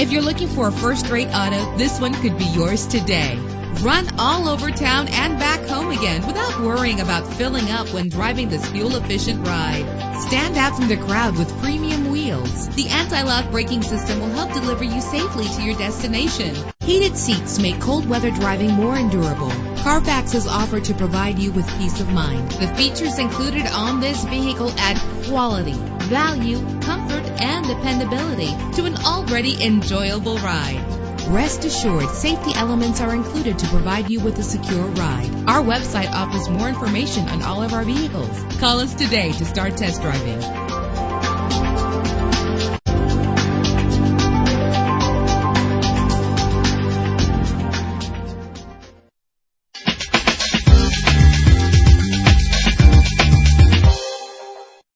If you're looking for a first-rate auto, this one could be yours today. Run all over town and back home again without worrying about filling up when driving this fuel-efficient ride. Stand out from the crowd with premium wheels. The anti-lock braking system will help deliver you safely to your destination. Heated seats make cold weather driving more endurable. Carfax is offered to provide you with peace of mind. The features included on this vehicle add quality, value, comfort, and dependability to an already enjoyable ride. Rest assured, safety elements are included to provide you with a secure ride. Our website offers more information on all of our vehicles. Call us today to start test driving.